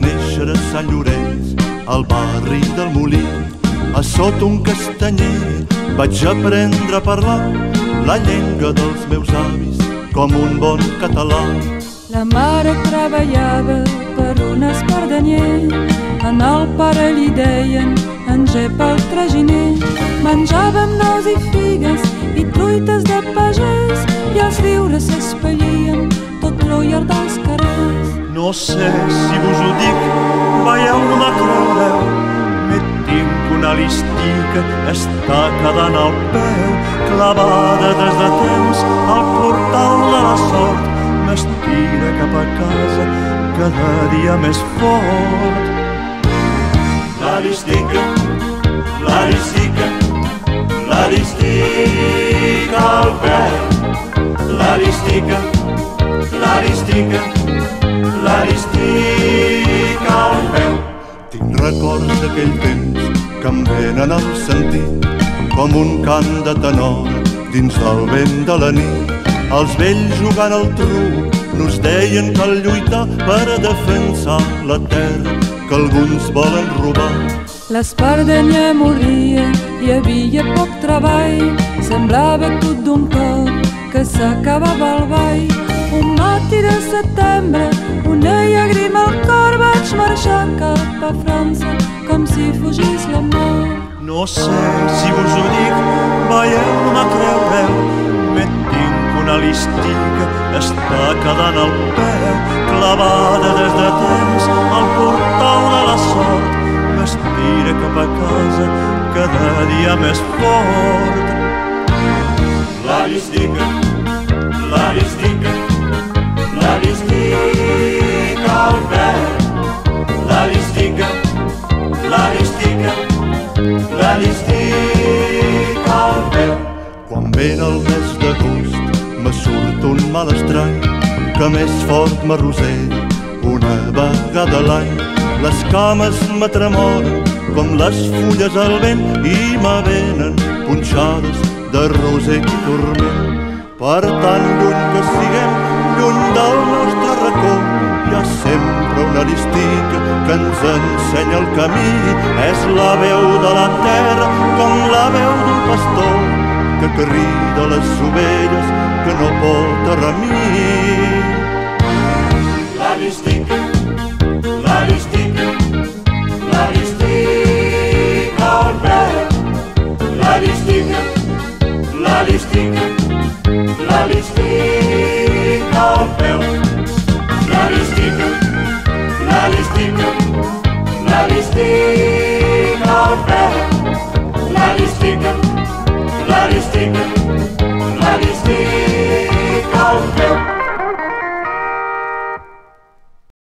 néixer a Sant Llorenç, al barri del Molí, a sota un castanyer vaig aprendre a parlar la llengua dels meus avis com un bon català. La mare treballava per un espardanyer, en el pare li deien engep el traginer. Menjàvem nous i figues i truites de pagès i els riures s'espellien No sé si vos ho dic, veieu, no me creureu, me tinc una listica està quedant al peu, clavada des de temps al portal de la sort, m'estira cap a casa cada dia més fort. La listica, la listica, la listica al peu, la listica, la listica, l'aristic al peu. Tinc records d'aquell temps que em venen al sentit com un cant de tenor dins del vent de la nit. Els vells jugant al truc nos deien cal lluitar per defensar la terra que alguns volen robar. L'espardenya morria, hi havia poc treball, semblava tot d'un cop que s'acabava el ball. Un matí de setembre, Sé si vos ho dic, veieu, no me creureu, me tinc una listica, està quedant al peu, clavada des de temps al portal de la sort, m'estira cap a casa cada dia més fort. La listica, la listica, Ven el mes d'agost me surt un mal estrany que més fort m'arrossega una vegada l'any. Les cames me tremolen com les fulles al vent i me venen punxades de roser i turment. Per tant, lluny que siguem, lluny del nostre racó, hi ha sempre una listica que ens ensenya el camí. És la veu de la terra com la veu d'un pastor que crida les ovelles que no pot arramir. L'Aristic, l'Aristic, l'Aristic al verd. L'Aristic, l'Aristic, l'Aristic al peu. L'Aristic,